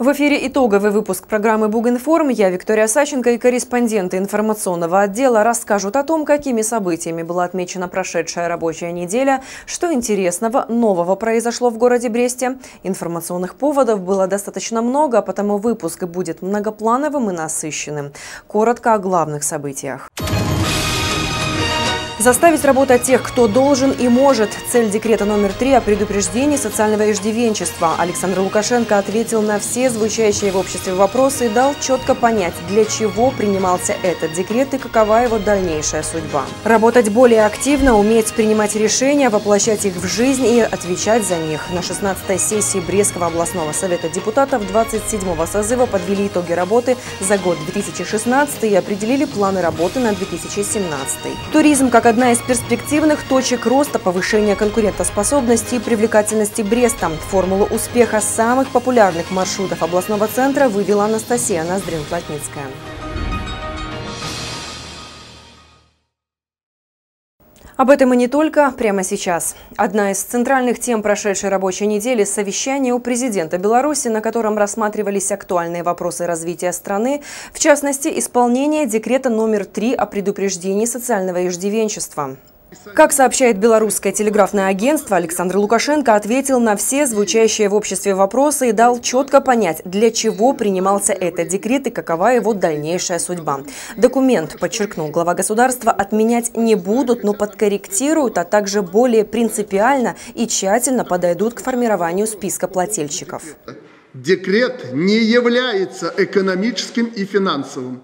В эфире итоговый выпуск программы «Бугинформ». Я Виктория Саченко и корреспонденты информационного отдела расскажут о том, какими событиями была отмечена прошедшая рабочая неделя, что интересного нового произошло в городе Бресте. Информационных поводов было достаточно много, потому выпуск будет многоплановым и насыщенным. Коротко о главных событиях. Заставить работать тех, кто должен и может. Цель декрета номер три о предупреждении социального иждивенчества. Александр Лукашенко ответил на все звучащие в обществе вопросы и дал четко понять, для чего принимался этот декрет и какова его дальнейшая судьба. Работать более активно, уметь принимать решения, воплощать их в жизнь и отвечать за них. На 16-й сессии Брестского областного совета депутатов 27-го созыва подвели итоги работы за год 2016 и определили планы работы на 2017. Туризм как одна из перспективных точек роста повышения конкурентоспособности и привлекательности Бреста. Формулу успеха самых популярных маршрутов областного центра вывела Анастасия Ноздрин-Плотницкая. Об этом и не только прямо сейчас. Одна из центральных тем прошедшей рабочей недели – совещание у президента Беларуси, на котором рассматривались актуальные вопросы развития страны, в частности, исполнение декрета номер 3 о предупреждении социального иждивенчества. Как сообщает белорусское телеграфное агентство, Александр Лукашенко ответил на все звучащие в обществе вопросы и дал четко понять, для чего принимался этот декрет и какова его дальнейшая судьба. Документ, подчеркнул глава государства, отменять не будут, но подкорректируют, а также более принципиально и тщательно подойдут к формированию списка плательщиков. Декрет не является экономическим и финансовым.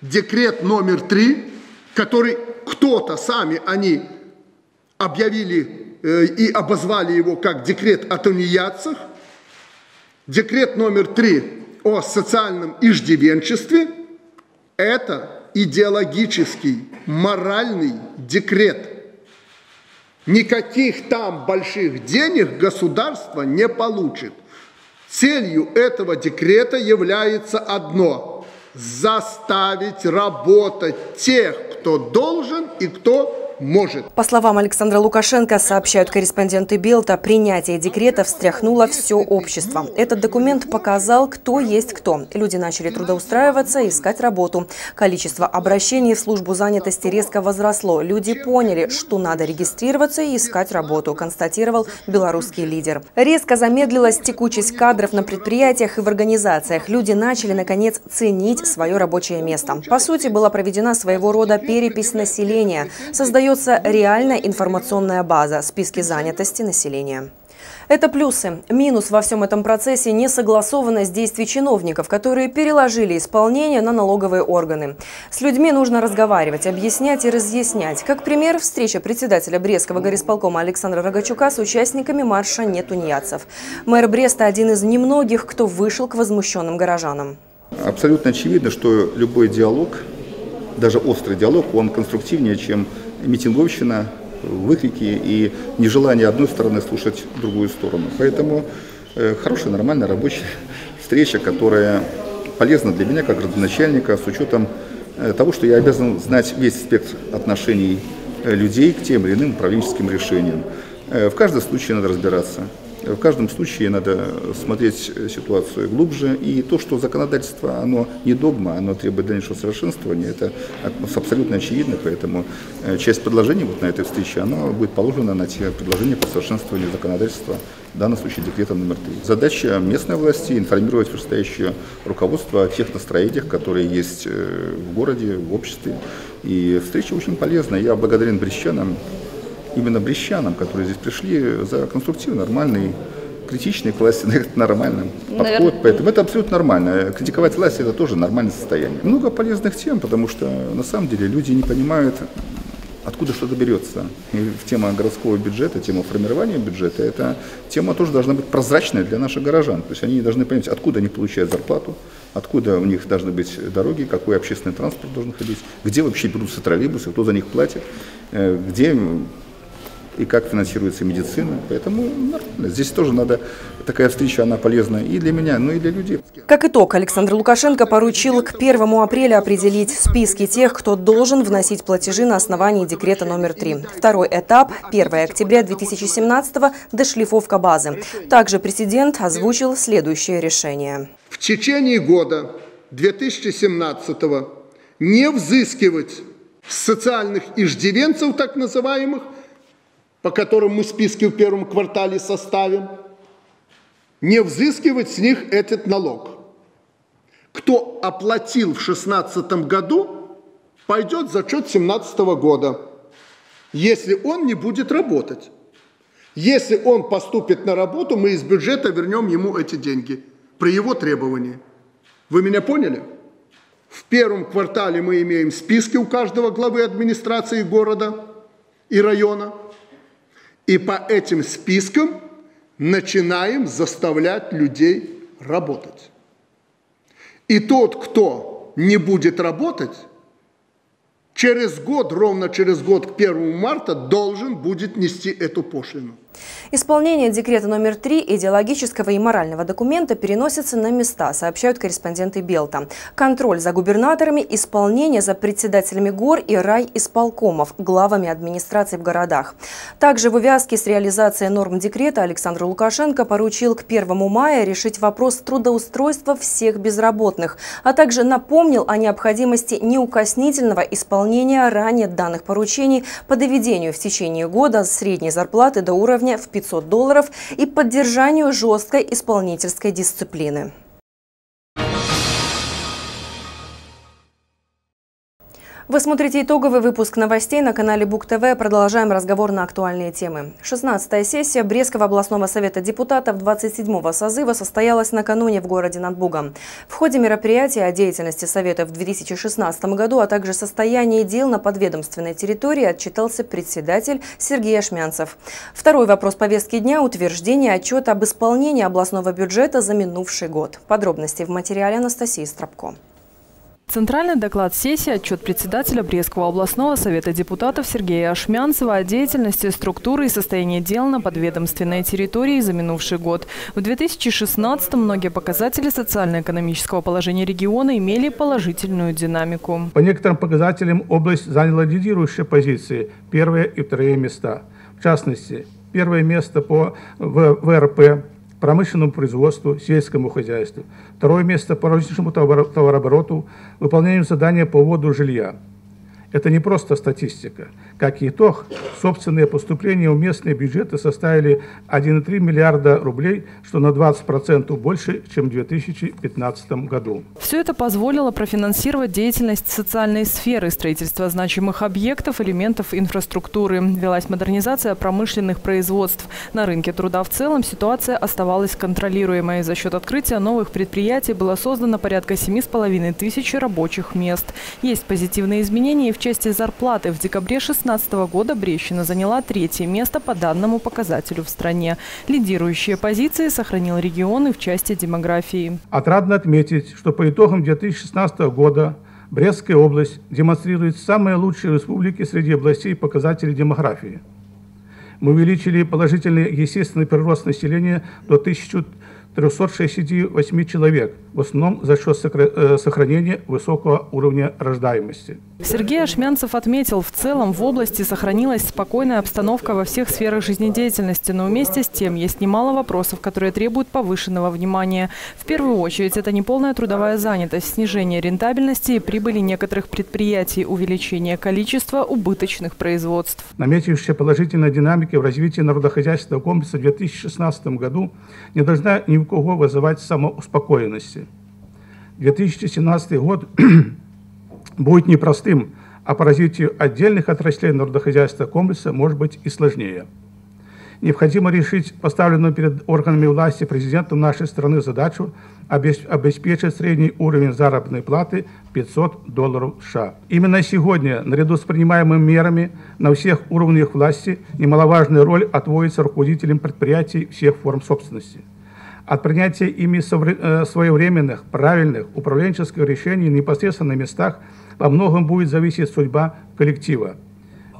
Декрет номер три, который кто-то сами они объявили э, и обозвали его как декрет о тунеядцах, декрет номер три о социальном иждивенчестве, это идеологический, моральный декрет. Никаких там больших денег государство не получит. Целью этого декрета является одно – заставить работать тех, кто должен и кто может. По словам Александра Лукашенко, сообщают корреспонденты Белта, принятие декрета встряхнуло все общество. Этот документ показал, кто есть кто. Люди начали трудоустраиваться, искать работу. Количество обращений в службу занятости резко возросло. Люди поняли, что надо регистрироваться и искать работу, констатировал белорусский лидер. Резко замедлилась текучесть кадров на предприятиях и в организациях. Люди начали, наконец, ценить свое рабочее место. По сути, была проведена своего рода перепись населения. Создает создается реальная информационная база, списки занятости населения. Это плюсы. Минус во всем этом процессе – несогласованность действий чиновников, которые переложили исполнение на налоговые органы. С людьми нужно разговаривать, объяснять и разъяснять. Как пример, встреча председателя Брестского горисполкома Александра Рогачука с участниками марша «Нетунеядцев». Мэр Бреста – один из немногих, кто вышел к возмущенным горожанам. Абсолютно очевидно, что любой диалог, даже острый диалог, он конструктивнее, чем митинговщина, выкрики и нежелание одной стороны слушать другую сторону. Поэтому э, хорошая, нормальная рабочая встреча, которая полезна для меня как родоначальника с учетом э, того, что я обязан знать весь спектр отношений э, людей к тем или иным управленческим решениям. В каждом случае надо разбираться. В каждом случае надо смотреть ситуацию глубже. И то, что законодательство, оно не догма, оно требует дальнейшего совершенствования, это абсолютно очевидно. Поэтому э, часть предложений вот на этой встрече, она будет положена на те предложения по совершенствованию законодательства, в данном случае декрета номер три. Задача местной власти информировать вышестоящее руководство о тех настроениях, которые есть э, в городе, в обществе. И встреча очень полезна. Я благодарен брещанам именно брещанам, которые здесь пришли, за конструктивный, нормальный, критичный к власти, наверное, нормальный Наверное. подход. Поэтому это абсолютно нормально. Критиковать власть – это тоже нормальное состояние. Много полезных тем, потому что на самом деле люди не понимают, откуда что-то берется. И тема городского бюджета, тема формирования бюджета, эта тема тоже должна быть прозрачной для наших горожан. То есть они должны понять, откуда они получают зарплату, откуда у них должны быть дороги, какой общественный транспорт должен ходить, где вообще берутся троллейбусы, кто за них платит, э, где и как финансируется медицина. Поэтому нормально. Здесь тоже надо, такая встреча, она полезна и для меня, но и для людей. Как итог, Александр Лукашенко поручил к 1 апреля определить списки тех, кто должен вносить платежи на основании декрета номер 3. Второй этап – 1 октября 2017 – дошлифовка базы. Также президент озвучил следующее решение. в течение года 2017 не взыскивать социальных иждивенцев, так называемых, по которым мы списки в первом квартале составим, не взыскивать с них этот налог. Кто оплатил в 2016 году, пойдет за счет 2017 года, если он не будет работать. Если он поступит на работу, мы из бюджета вернем ему эти деньги при его требовании. Вы меня поняли? В первом квартале мы имеем списки у каждого главы администрации города и района. И по этим спискам начинаем заставлять людей работать. И тот, кто не будет работать, через год, ровно через год, к 1 марта, должен будет нести эту пошлину. Исполнение декрета номер 3 идеологического и морального документа переносится на места, сообщают корреспонденты Белта. Контроль за губернаторами, исполнение за председателями гор и рай исполкомов, главами администраций в городах. Также в увязке с реализацией норм декрета Александр Лукашенко поручил к 1 мая решить вопрос трудоустройства всех безработных, а также напомнил о необходимости неукоснительного исполнения ранее данных поручений по доведению в течение года средней зарплаты до уровня в 500 долларов и поддержанию жесткой исполнительской дисциплины. Вы смотрите итоговый выпуск новостей на канале Бук ТВ. Продолжаем разговор на актуальные темы. 16-я сессия Брестского областного совета депутатов 27-го созыва состоялась накануне в городе над Бугом. В ходе мероприятия о деятельности Совета в 2016 году, а также состоянии дел на подведомственной территории отчитался председатель Сергей Ашмянцев. Второй вопрос повестки дня – утверждение отчета об исполнении областного бюджета за минувший год. Подробности в материале Анастасии Стропко. Центральный доклад сессии – отчет председателя Брестского областного совета депутатов Сергея Ашмянцева о деятельности, структуры и состоянии дел на подведомственной территории за минувший год. В 2016-м многие показатели социально-экономического положения региона имели положительную динамику. По некоторым показателям область заняла лидирующие позиции – первые и вторые места. В частности, первое место по ВРП промышленному производству, сельскому хозяйству. Второе место по розничному товарообороту, выполнению задания по вводу жилья. Это не просто статистика. Как итог, собственные поступления в местные бюджеты составили 1,3 миллиарда рублей, что на 20% больше, чем в 2015 году. Все это позволило профинансировать деятельность социальной сферы, строительство значимых объектов, элементов инфраструктуры. Велась модернизация промышленных производств. На рынке труда в целом ситуация оставалась контролируемой. За счет открытия новых предприятий было создано порядка 7,5 тысяч рабочих мест. Есть позитивные изменения и в части зарплаты. В декабре 2016 года Брещина заняла третье место по данному показателю в стране. Лидирующие позиции сохранил регион и в части демографии. Отрадно отметить, что по итогам 2016 года Брестская область демонстрирует самые лучшие республики среди областей показателей демографии. Мы увеличили положительный естественный прирост населения до 1000 368 человек, в основном за счет э, сохранения высокого уровня рождаемости. Сергей Ашмянцев отметил, в целом в области сохранилась спокойная обстановка во всех сферах жизнедеятельности, но вместе с тем есть немало вопросов, которые требуют повышенного внимания. В первую очередь это неполная трудовая занятость, снижение рентабельности и прибыли некоторых предприятий, увеличение количества убыточных производств. Наметившаяся положительная динамика в развитии народохозяйственного комплекса в 2016 году не должна ни кого вызывать самоуспокоенности. 2017 год будет непростым, а по развитию отдельных отраслей народохозяйства комплекса может быть и сложнее. Необходимо решить поставленную перед органами власти президентом нашей страны задачу обеспечить средний уровень заработной платы 500 долларов США. Именно сегодня, наряду с принимаемыми мерами на всех уровнях власти, немаловажная роль отводится руководителям предприятий всех форм собственности – от принятия ими э, своевременных, правильных управленческих решений непосредственно на местах во многом будет зависеть судьба коллектива.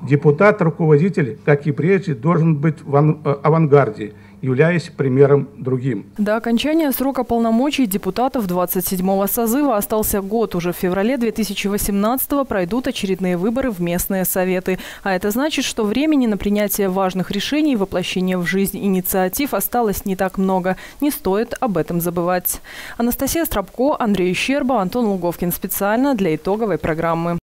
Депутат-руководитель, как и прежде, должен быть в э, авангарде – являясь примером другим. До окончания срока полномочий депутатов 27-го созыва остался год. Уже в феврале 2018-го пройдут очередные выборы в местные советы. А это значит, что времени на принятие важных решений и воплощение в жизнь инициатив осталось не так много. Не стоит об этом забывать. Анастасия Стробко, Андрей Щерба, Антон Луговкин специально для итоговой программы.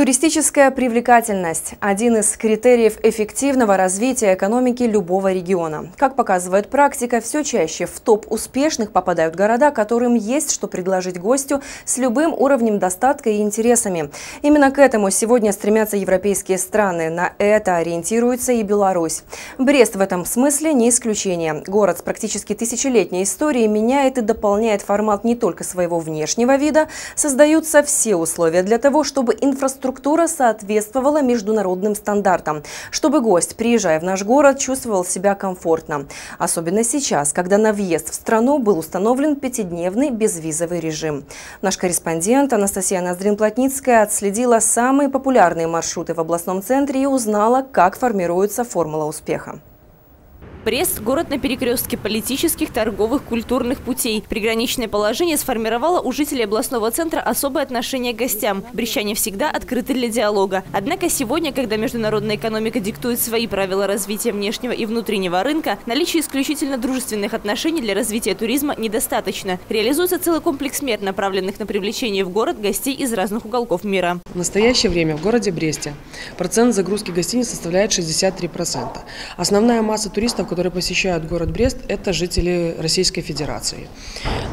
Туристическая привлекательность – один из критериев эффективного развития экономики любого региона. Как показывает практика, все чаще в топ успешных попадают города, которым есть что предложить гостю с любым уровнем достатка и интересами. Именно к этому сегодня стремятся европейские страны. На это ориентируется и Беларусь. Брест в этом смысле не исключение. Город с практически тысячелетней историей меняет и дополняет формат не только своего внешнего вида, создаются все условия для того, чтобы инфраструктура инфраструктура соответствовала международным стандартам, чтобы гость, приезжая в наш город, чувствовал себя комфортно. Особенно сейчас, когда на въезд в страну был установлен пятидневный безвизовый режим. Наш корреспондент Анастасия Ноздрин-Плотницкая отследила самые популярные маршруты в областном центре и узнала, как формируется формула успеха. Брест – город на перекрестке политических, торговых, культурных путей. Приграничное положение сформировало у жителей областного центра особое отношение к гостям. Брещане всегда открыты для диалога. Однако сегодня, когда международная экономика диктует свои правила развития внешнего и внутреннего рынка, наличие исключительно дружественных отношений для развития туризма недостаточно. Реализуется целый комплекс мер, направленных на привлечение в город гостей из разных уголков мира. В настоящее время в городе Бресте процент загрузки гостиниц составляет 63%. Основная масса туристов, которые посещают город Брест, это жители Российской Федерации.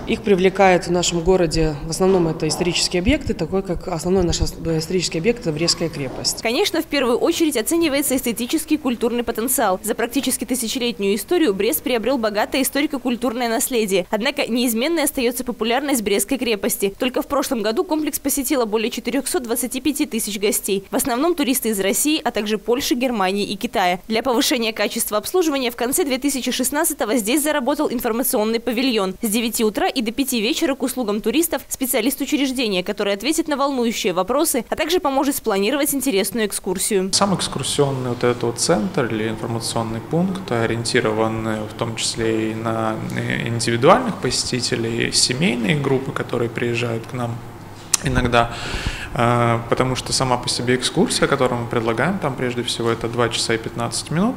Их привлекает в нашем городе, в основном это исторические объекты, такой как основной наш исторический объект – это Брестская крепость. Конечно, в первую очередь оценивается эстетический культурный потенциал. За практически тысячелетнюю историю Брест приобрел богатое историко-культурное наследие. Однако неизменной остается популярность Брестской крепости. Только в прошлом году комплекс посетило более 425 тысяч гостей. В основном туристы из России, а также Польши, Германии и Китая. Для повышения качества обслуживания в конце 2016-го здесь заработал информационный павильон. С 9 утра и до 5 вечера к услугам туристов специалист учреждения, который ответит на волнующие вопросы, а также поможет спланировать интересную экскурсию. Сам экскурсионный вот этот вот центр или информационный пункт ориентирован в том числе и на э, индивидуальных посетителей, семейные группы, которые приезжают к нам иногда, э, потому что сама по себе экскурсия, которую мы предлагаем, там прежде всего это 2 часа и 15 минут,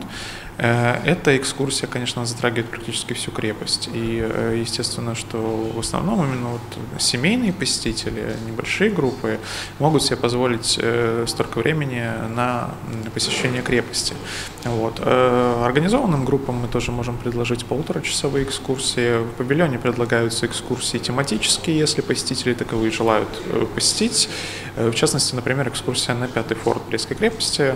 эта экскурсия, конечно, затрагивает практически всю крепость. И э, естественно, что в основном именно вот семейные посетители, небольшие группы могут себе позволить э, столько времени на посещение крепости. Вот. Организованным группам мы тоже можем предложить полуторачасовые экскурсии. В павильоне предлагаются экскурсии тематические, если посетители таковые желают посетить. В частности, например, экскурсия на пятый форт Брестской крепости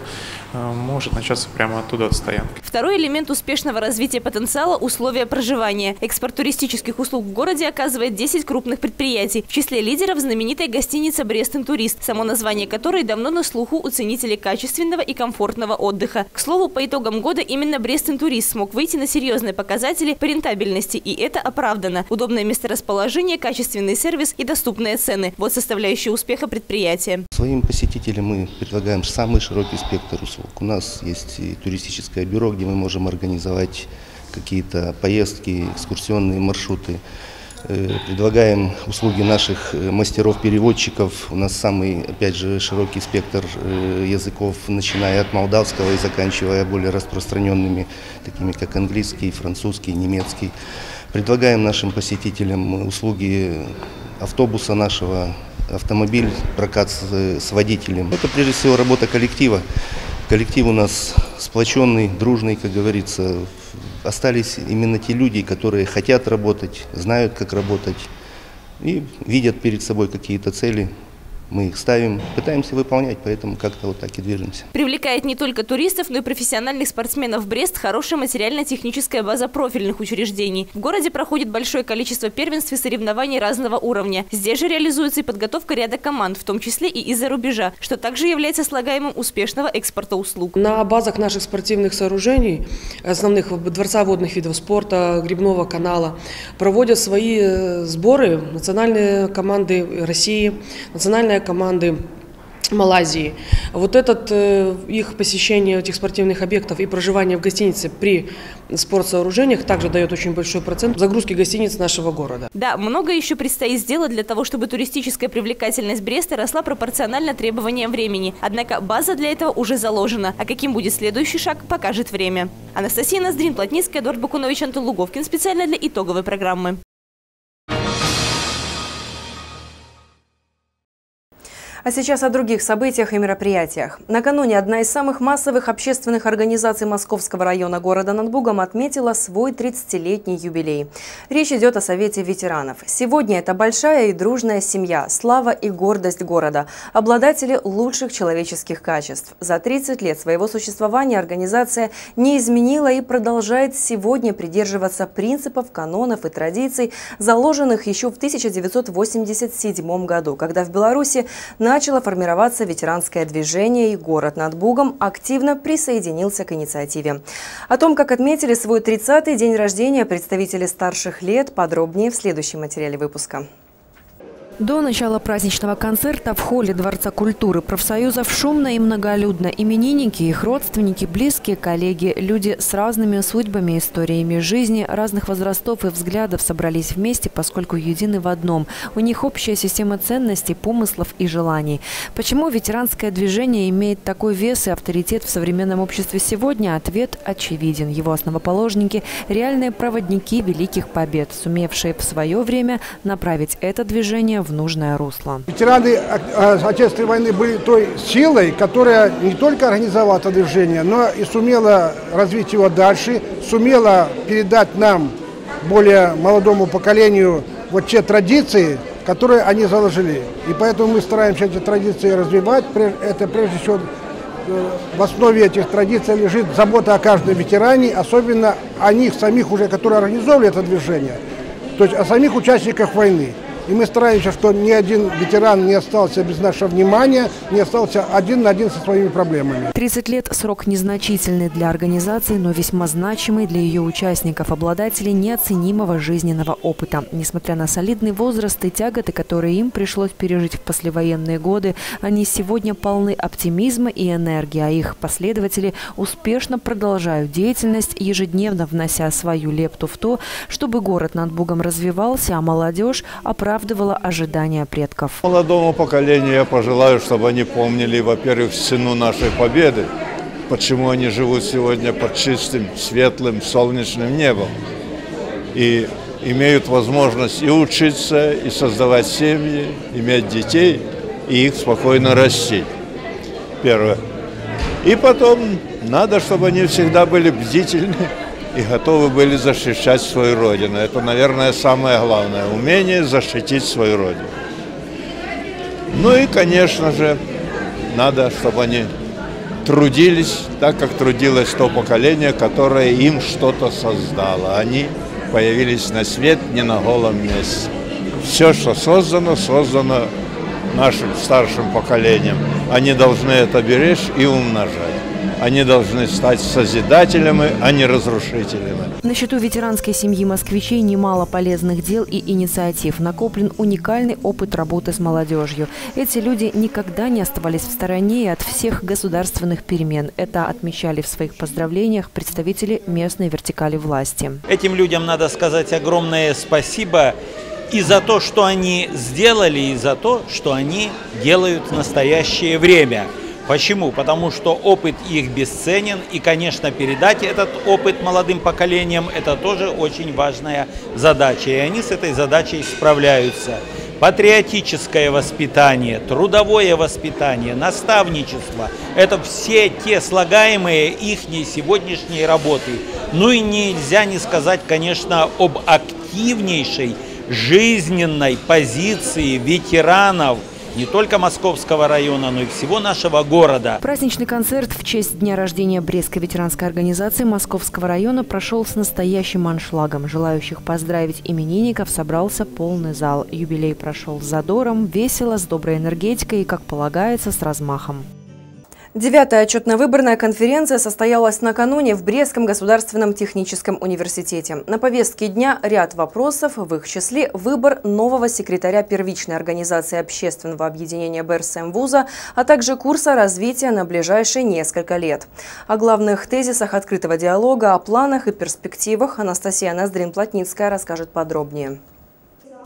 может начаться прямо оттуда от стоянки. Второй элемент успешного развития потенциала – условия проживания. Экспорт туристических услуг в городе оказывает 10 крупных предприятий. В числе лидеров знаменитая гостиница «Брест Турист», само название которой давно на слуху у ценителей качественного и комфортного отдыха. К слову, по итогам года именно «Брест Турист» смог выйти на серьезные показатели по рентабельности, и это оправдано. Удобное месторасположение, качественный сервис и доступные цены – вот составляющие успеха предприятия. Своим посетителям мы предлагаем самый широкий спектр услуг. У нас есть и туристическое бюро, где мы можем организовать какие-то поездки, экскурсионные маршруты. Э, предлагаем услуги наших э, мастеров-переводчиков. У нас самый, опять же, широкий спектр э, языков, начиная от молдавского и заканчивая более распространенными, такими как английский, французский, немецкий. Предлагаем нашим посетителям услуги автобуса нашего, автомобиль, прокат с, с водителем. Это прежде всего работа коллектива. Коллектив у нас сплоченный, дружный, как говорится. Остались именно те люди, которые хотят работать, знают, как работать и видят перед собой какие-то цели, мы их ставим, пытаемся выполнять, поэтому как-то вот так и движемся. Привлекает не только туристов, но и профессиональных спортсменов Брест хорошая материально-техническая база профильных учреждений. В городе проходит большое количество первенств и соревнований разного уровня. Здесь же реализуется и подготовка ряда команд, в том числе и из-за рубежа, что также является слагаемым успешного экспорта услуг. На базах наших спортивных сооружений, основных Дворца водных видов спорта, Грибного канала, проводят свои э, сборы национальные команды России, национальная команды Малайзии. Вот этот э, их посещение этих спортивных объектов и проживание в гостинице при спортсооружениях также дает очень большой процент загрузки гостиниц нашего города. Да, много еще предстоит сделать для того, чтобы туристическая привлекательность Бреста росла пропорционально требованиям времени. Однако база для этого уже заложена. А каким будет следующий шаг, покажет время. Анастасия Ноздрин, Плотницкая, Эдуард Бакунович, Антон Луговкин. Специально для итоговой программы. А сейчас о других событиях и мероприятиях. Накануне одна из самых массовых общественных организаций Московского района города над Бугом отметила свой 30-летний юбилей. Речь идет о Совете ветеранов. Сегодня это большая и дружная семья, слава и гордость города, обладатели лучших человеческих качеств. За 30 лет своего существования организация не изменила и продолжает сегодня придерживаться принципов, канонов и традиций, заложенных еще в 1987 году, когда в Беларуси на начало формироваться ветеранское движение, и город над Бугом активно присоединился к инициативе. О том, как отметили свой 30-й день рождения представители старших лет, подробнее в следующем материале выпуска. До начала праздничного концерта в холле Дворца культуры профсоюзов шумно и многолюдно. Именинники, их родственники, близкие, коллеги, люди с разными судьбами, историями жизни, разных возрастов и взглядов собрались вместе, поскольку едины в одном. У них общая система ценностей, помыслов и желаний. Почему ветеранское движение имеет такой вес и авторитет в современном обществе сегодня? Ответ очевиден. Его основоположники – реальные проводники великих побед, сумевшие в свое время направить это движение в нужное русло. Ветераны Отечественной войны были той силой, которая не только организовала это движение, но и сумела развить его дальше, сумела передать нам, более молодому поколению, вот те традиции, которые они заложили. И поэтому мы стараемся эти традиции развивать. Это прежде всего э, в основе этих традиций лежит забота о каждом ветеране, особенно о них самих уже, которые организовали это движение, то есть о самих участниках войны. И мы стараемся, что ни один ветеран не остался без нашего внимания, не остался один на один со своими проблемами. 30 лет – срок незначительный для организации, но весьма значимый для ее участников, обладателей неоценимого жизненного опыта. Несмотря на солидный возраст и тяготы, которые им пришлось пережить в послевоенные годы, они сегодня полны оптимизма и энергии, а их последователи успешно продолжают деятельность, ежедневно внося свою лепту в то, чтобы город над Бугом развивался, а молодежь оправдывалась оправдывала ожидания предков. Молодому поколению я пожелаю, чтобы они помнили, во-первых, цену нашей победы, почему они живут сегодня под чистым, светлым, солнечным небом. И имеют возможность и учиться, и создавать семьи, иметь детей, и их спокойно растить. Первое. И потом надо, чтобы они всегда были бдительны и готовы были защищать свою родину. Это, наверное, самое главное – умение защитить свою родину. Ну и, конечно же, надо, чтобы они трудились так, как трудилось то поколение, которое им что-то создало. Они появились на свет не на голом месте. Все, что создано, создано нашим старшим поколением. Они должны это беречь и умножать. Они должны стать созидателями, а не разрушителями. На счету ветеранской семьи москвичей немало полезных дел и инициатив. Накоплен уникальный опыт работы с молодежью. Эти люди никогда не оставались в стороне от всех государственных перемен. Это отмечали в своих поздравлениях представители местной вертикали власти. Этим людям надо сказать огромное спасибо и за то, что они сделали, и за то, что они делают в настоящее время – Почему? Потому что опыт их бесценен, и, конечно, передать этот опыт молодым поколениям – это тоже очень важная задача, и они с этой задачей справляются. Патриотическое воспитание, трудовое воспитание, наставничество – это все те слагаемые их сегодняшней работы. Ну и нельзя не сказать, конечно, об активнейшей жизненной позиции ветеранов – не только Московского района, но и всего нашего города. Праздничный концерт в честь дня рождения Брестской ветеранской организации Московского района прошел с настоящим аншлагом. Желающих поздравить именинников собрался полный зал. Юбилей прошел с задором, весело, с доброй энергетикой и, как полагается, с размахом. Девятая отчетно-выборная конференция состоялась накануне в Брестском государственном техническом университете. На повестке дня ряд вопросов, в их числе выбор нового секретаря первичной организации общественного объединения БРСМ вуза, а также курса развития на ближайшие несколько лет. О главных тезисах открытого диалога, о планах и перспективах Анастасия Ноздрин-Плотницкая расскажет подробнее.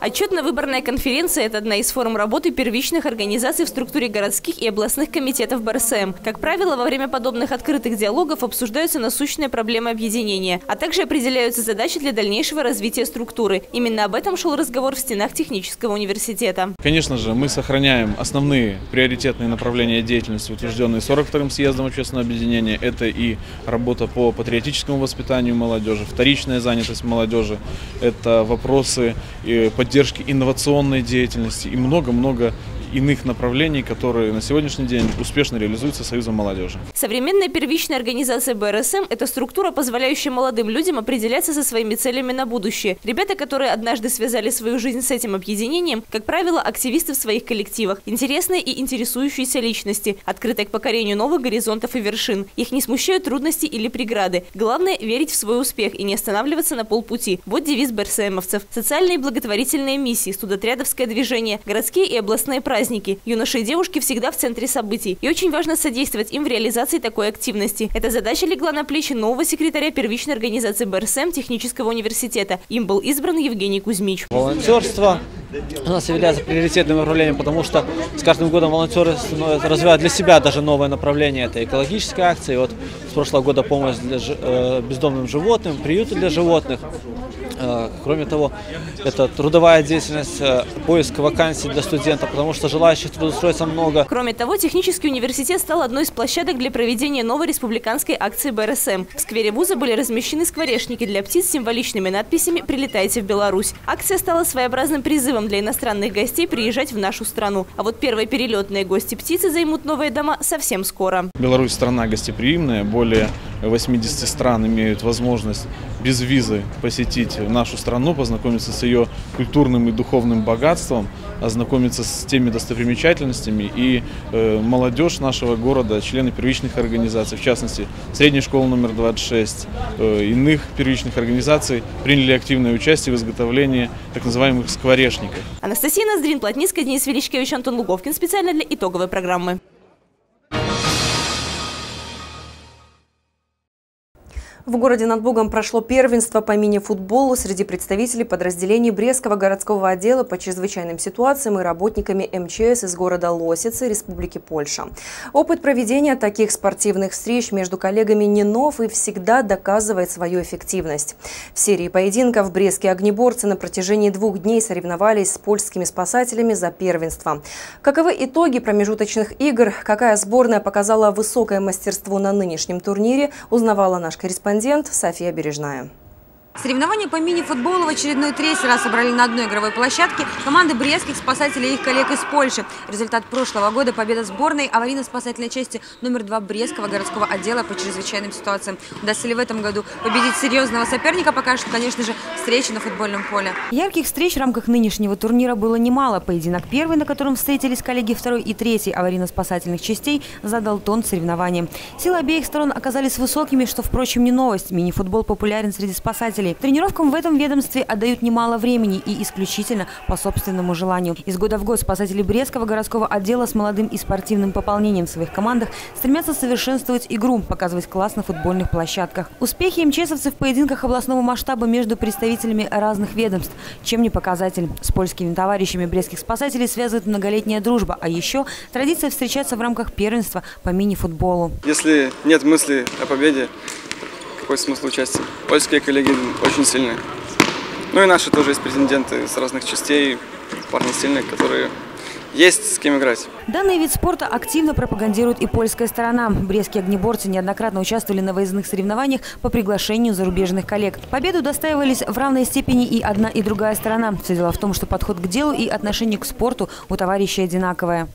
Отчетно-выборная конференция – это одна из форм работы первичных организаций в структуре городских и областных комитетов БРСМ. Как правило, во время подобных открытых диалогов обсуждаются насущные проблемы объединения, а также определяются задачи для дальнейшего развития структуры. Именно об этом шел разговор в стенах технического университета. Конечно же, мы сохраняем основные приоритетные направления деятельности, утвержденные 42-м съездом общественного объединения. Это и работа по патриотическому воспитанию молодежи, вторичная занятость молодежи, это вопросы поддержки поддержки инновационной деятельности и много-много иных направлений, которые на сегодняшний день успешно реализуются Союзом молодежи. Современная первичная организация БРСМ – это структура, позволяющая молодым людям определяться со своими целями на будущее. Ребята, которые однажды связали свою жизнь с этим объединением, как правило, активисты в своих коллективах, интересные и интересующиеся личности, открытые к покорению новых горизонтов и вершин. Их не смущают трудности или преграды. Главное – верить в свой успех и не останавливаться на полпути. Вот девиз БРСМовцев. Социальные и благотворительные миссии, студотрядовское движение, городские и областные праздники праздники. Юноши и девушки всегда в центре событий. И очень важно содействовать им в реализации такой активности. Эта задача легла на плечи нового секретаря первичной организации БРСМ Технического университета. Им был избран Евгений Кузьмич. Волонтерство у нас является приоритетным направлением, потому что с каждым годом волонтеры развивают для себя даже новое направление. Это экологическая акция. И вот с прошлого года помощь для э, бездомным животным, приюты для животных. Э, кроме того, это трудовая деятельность, э, поиск вакансий для студентов, потому что желающих трудоустроиться много. Кроме того, технический университет стал одной из площадок для проведения новой республиканской акции БРСМ. В сквере вуза были размещены скворечники для птиц с символичными надписями «Прилетайте в Беларусь». Акция стала своеобразным призывом для иностранных гостей приезжать в нашу страну. А вот первые перелетные гости птицы займут новые дома совсем скоро. Беларусь страна гостеприимная, более 80 стран имеют возможность без визы посетить нашу страну, познакомиться с ее культурным и духовным богатством, ознакомиться с теми достопримечательностями. И э, молодежь нашего города, члены первичных организаций, в частности, средней школы номер 26, э, иных первичных организаций приняли активное участие в изготовлении так называемых скворечников. Анастасия Ноздрин, Плотницкая, Денис Величкевич, Антон Луговкин. Специально для итоговой программы. В городе над Богом прошло первенство по мини-футболу среди представителей подразделений Брестского городского отдела по чрезвычайным ситуациям и работниками МЧС из города Лосицы, Республики Польша. Опыт проведения таких спортивных встреч между коллегами не нов и всегда доказывает свою эффективность. В серии поединков брестские огнеборцы на протяжении двух дней соревновались с польскими спасателями за первенство. Каковы итоги промежуточных игр, какая сборная показала высокое мастерство на нынешнем турнире, узнавала наш корреспондент корреспондент София Бережная. Соревнования по мини-футболу в очередной третий раз собрали на одной игровой площадке команды брестских спасателей и их коллег из Польши. Результат прошлого года – победа сборной аварийно-спасательной части номер два Брестского городского отдела по чрезвычайным ситуациям. Удастся ли в этом году победить серьезного соперника, покажет, конечно же, встреча на футбольном поле. Ярких встреч в рамках нынешнего турнира было немало. Поединок первый, на котором встретились коллеги второй и третьей аварийно-спасательных частей, задал тон соревнованиям. Силы обеих сторон оказались высокими, что, впрочем, не новость. Мини-футбол популярен среди спасателей спасателей. Тренировкам в этом ведомстве отдают немало времени и исключительно по собственному желанию. Из года в год спасатели Брестского городского отдела с молодым и спортивным пополнением в своих командах стремятся совершенствовать игру, показывать класс на футбольных площадках. Успехи МЧСовцев в поединках областного масштаба между представителями разных ведомств. Чем не показатель? С польскими товарищами брестских спасателей связывает многолетняя дружба, а еще традиция встречаться в рамках первенства по мини-футболу. Если нет мысли о победе, какой смысл участия. Польские коллеги очень сильные. Ну и наши тоже есть претенденты с разных частей, парни сильные, которые есть с кем играть. Данный вид спорта активно пропагандирует и польская сторона. Брестские огнеборцы неоднократно участвовали на выездных соревнованиях по приглашению зарубежных коллег. Победу достаивались в равной степени и одна, и другая сторона. Все дело в том, что подход к делу и отношение к спорту у товарищей одинаковое.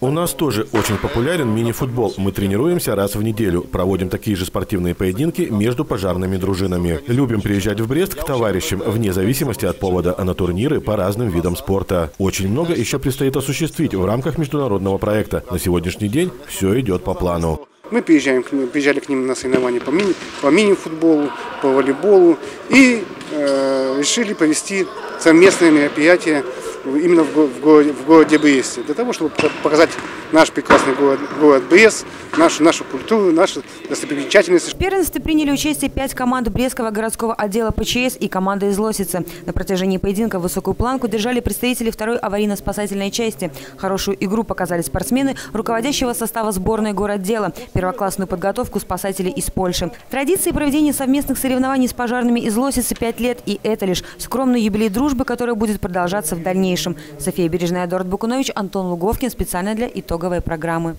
У нас тоже очень популярен мини-футбол. Мы тренируемся раз в неделю, проводим такие же спортивные поединки между пожарными дружинами. Любим приезжать в Брест к товарищам, вне зависимости от повода, а на турниры по разным видам спорта. Очень много еще предстоит осуществить в рамках международного проекта. На сегодняшний день все идет по плану. Мы приезжаем к ним, приезжали к ним на соревнования по, мини, по мини-футболу, по волейболу и э, решили провести совместное мероприятие именно в, в, в городе Бресте, для того, чтобы показать наш прекрасный город, город Брест, нашу, нашу культуру, наши достопримечательности. В первенстве приняли участие пять команд Брестского городского отдела ПЧС и команда из Лосицы. На протяжении поединка высокую планку держали представители второй аварийно-спасательной части. Хорошую игру показали спортсмены руководящего состава сборной городдела, первоклассную подготовку спасателей из Польши. Традиции проведения совместных соревнований с пожарными из Лосицы пять лет, и это лишь скромный юбилей дружбы, который будет продолжаться в дальнейшем. София Бережная, Эдуард Букунович, Антон Луговкин. Специально для итоговой программы.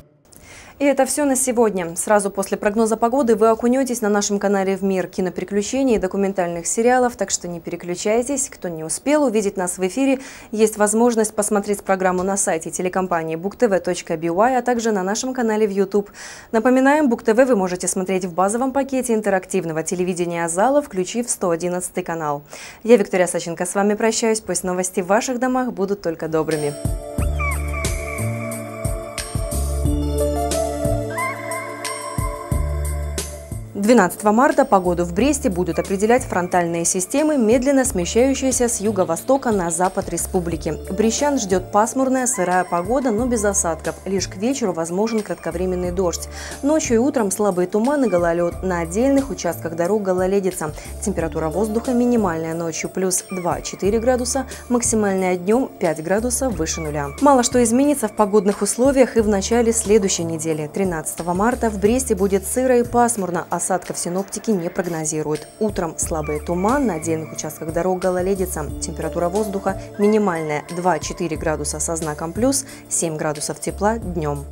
И это все на сегодня. Сразу после прогноза погоды вы окунетесь на нашем канале в мир киноприключений и документальных сериалов, так что не переключайтесь. Кто не успел увидеть нас в эфире, есть возможность посмотреть программу на сайте телекомпании booktv.by, а также на нашем канале в YouTube. Напоминаем, BookTV вы можете смотреть в базовом пакете интерактивного телевидения зала, включив 111 канал. Я, Виктория Саченко, с вами прощаюсь. Пусть новости в ваших домах будут только добрыми. 12 марта погоду в Бресте будут определять фронтальные системы, медленно смещающиеся с юго-востока на запад республики. Брещан ждет пасмурная, сырая погода, но без осадков. Лишь к вечеру возможен кратковременный дождь. Ночью и утром слабые туманы, гололед. На отдельных участках дорог гололедица. Температура воздуха минимальная ночью плюс 2-4 градуса, максимальная днем 5 градусов выше нуля. Мало что изменится в погодных условиях и в начале следующей недели. 13 марта в Бресте будет сыро и пасмурно, а осадков синоптики не прогнозируют. Утром слабый туман, на отдельных участках дорог гололедица. Температура воздуха минимальная 2-4 градуса со знаком плюс, 7 градусов тепла днем.